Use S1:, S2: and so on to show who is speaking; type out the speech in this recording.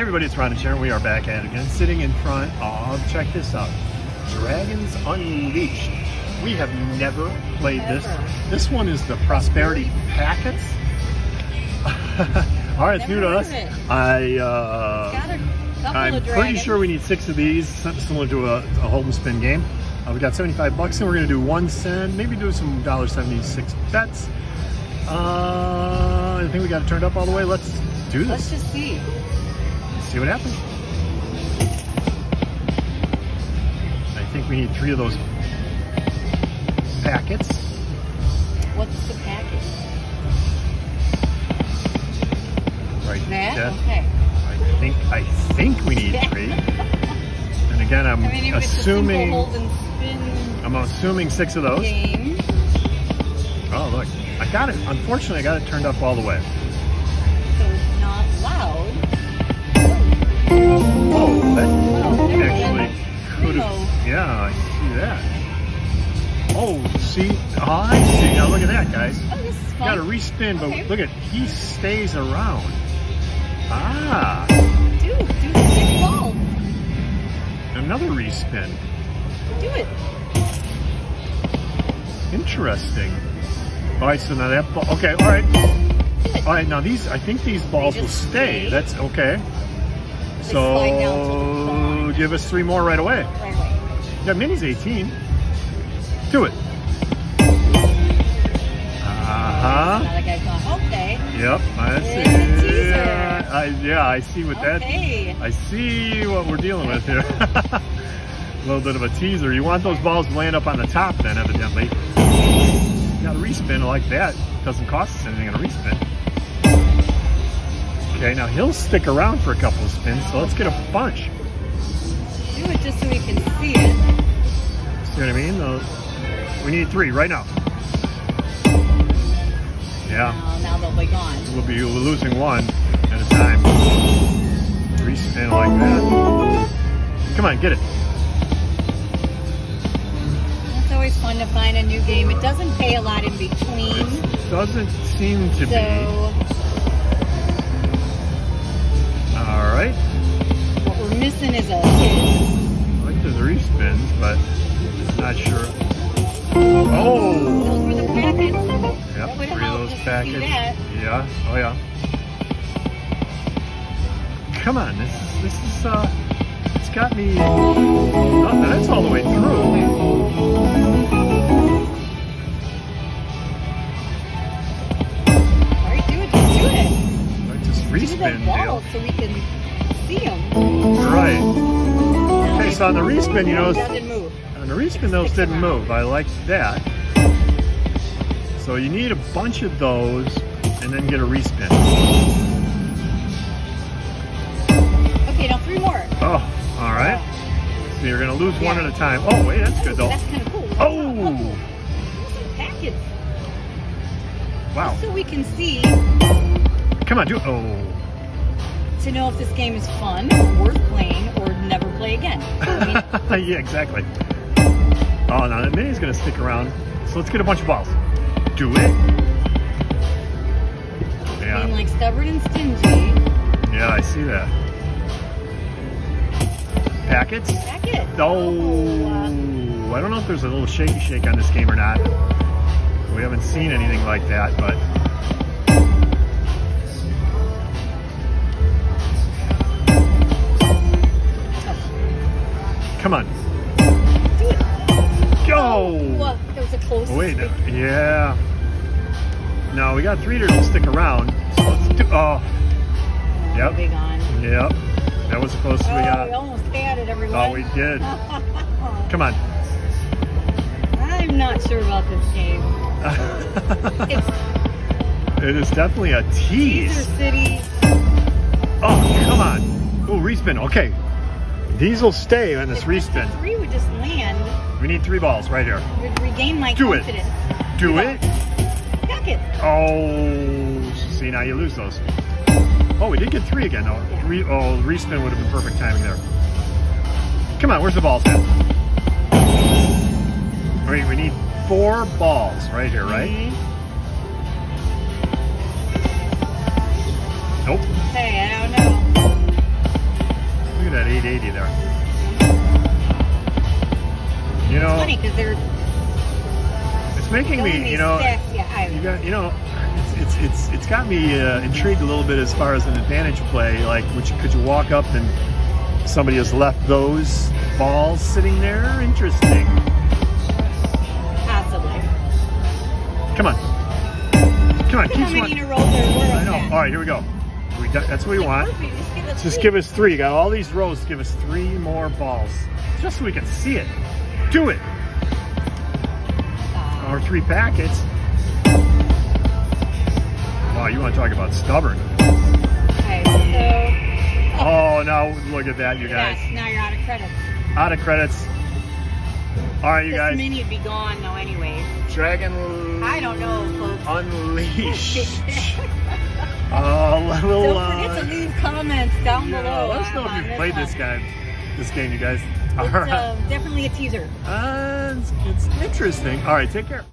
S1: Hey everybody, it's Ron and Sharon. We are back at it again, sitting in front of, check this out, Dragons Unleashed. We have never played this. This one is the Prosperity Packets. All right, it's new to us. I, uh,
S2: Got a couple
S1: I'm pretty sure we need six of these, similar to a, a hold and spin game. Uh, we got 75 bucks and we're gonna do one cent, maybe do some $1.76 bets. Uh, I think we got it turned up all the way. Let's do this.
S2: Let's just see.
S1: See what happens. I think we need three of those packets.
S2: What's the package?
S1: Right there.
S2: Okay.
S1: I think I think we need three. And again, I'm
S2: I mean,
S1: assuming
S2: it's a simple hold and spin
S1: I'm assuming six of those.
S2: game,
S1: Oh look, I got it. Unfortunately, I got it turned up all the way. Oh, that
S2: Oh,
S1: actually could have. Yeah, I see that. Oh, see, oh, I see. Now look at that, guys.
S2: Oh, this is
S1: Got to respin, but
S2: Okay.
S1: look at he stays around. Ah,
S2: Dude, do the six balls.
S1: another respin.
S2: Do it.
S1: Interesting. All right, so now that ball. Okay, all right, all right. Now these, I think these balls will stay.
S2: stay.
S1: That's okay. So give us three more right away.
S2: Right away.
S1: Yeah, Mini's 18. Do it. Uh huh.
S2: Now the guy's going, okay.
S1: Yep, I see.
S2: It's a teaser.
S1: Yeah, I, yeah, I see what that. I see what we're dealing with here. a little bit of a teaser. You want those balls to land up on the top, then, evidently. Now, a respin like that. Doesn't cost us anything on a respin. Okay, now he'll stick around for a couple of spins, so let's get a bunch.
S2: Do it just so we can see it.
S1: See what I mean? Those- We need three right now. Yeah.
S2: Now, now they'll be gone.
S1: We'll be losing one at a time. Respin like that. Come on, get it.
S2: It's always fun to find a new game. It doesn't pay a lot in between.
S1: It Doesn't seem to be.
S2: So
S1: All
S2: that.
S1: Yeah, oh yeah. Come on, this is, this is, uh, it's got me, oh, that's all the way through.
S2: All right, do it. Do it.
S1: I just
S2: Do the
S1: respin deal.
S2: so we can see them.
S1: Right. Okay, so on the respin, you know,
S2: That didn't move.
S1: on the respin, those didn't move. I like that. So you need a bunch of those and then get a respin.
S2: Okay, now three more.
S1: Oh, all right. So you're gonna lose one at a time. Oh, wait, that's good though.
S2: That's kind of cool.
S1: Oh,
S2: Some packets.
S1: wow.
S2: Just so we can see
S1: Come on, do it. Oh.
S2: to know if this game is fun, worth playing, or never play again.
S1: Yeah, exactly. Oh, now that Mini's gonna stick around. So let's get a bunch of balls. Do it. Yeah.
S2: being like stubborn and stingy.
S1: yeah, I see that. Packets.
S2: Packet.
S1: Oh, I don't know if there's a little shaky shake on this game or not. We haven't seen anything like that, but. Come on.
S2: Do it.
S1: Go!
S2: What? That was a close.
S1: Oh, wait, no, yeah. No, we got three to stick around. So let's do. Oh, Yep.
S2: On.
S1: yep. That was we
S2: Oh, we
S1: got.
S2: almost had it, everyone.
S1: Oh, we did. Come on.
S2: I'm not sure about this game. It's
S1: it is definitely a tease.
S2: Caesar City.
S1: Oh, come on. Oh, respin. Okay. These will stay on this
S2: If just the
S1: respin.
S2: Three would just land.
S1: We need three balls right here.
S2: Would regain my
S1: Do it.
S2: confidence.
S1: Do it.
S2: Packet.
S1: Oh, see, now you lose those. Oh, we did get three again, though.
S2: Yeah.
S1: Re- oh, respin would have been perfect timing there. Come on, where's the balls at? Wait, we need four balls right here, right?
S2: Mhm.
S1: Nope.
S2: Hey, I don't know.
S1: At that 880 there. You know,
S2: Funny because they're
S1: it's making me, you know.
S2: Yeah,
S1: you got, you know, it's it's it's, it's got me uh, intrigued a little bit as far as an advantage play. Like, you, could you walk up and somebody has left those balls sitting there? Interesting.
S2: possibly.
S1: Come on, come on, keep
S2: how many
S1: one.
S2: in a row there were.
S1: I know. All right, here we go. That's what we want.
S2: Just give us
S1: Just
S2: three.
S1: give us three. You got all these rows. Give us three more balls, just so we can see it. Do it.
S2: Uh,
S1: Or three packets. Wow, you want to talk about stubborn?
S2: okay, so
S1: Oh, now look at that, you guys.
S2: yes, now you're out of credits.
S1: Out of credits. All right, you
S2: this
S1: guys.
S2: mini would be gone now, anyways.
S1: Dragon.
S2: I don't know, folks.
S1: Unleashed. Oh, little.
S2: Don't forget
S1: uh,
S2: to leave comments down
S1: yeah,
S2: below.
S1: let us know if you've played this game. This game, you guys.
S2: It's
S1: right.
S2: uh, definitely a teaser.
S1: Uh, it's, it's interesting. All right, take care.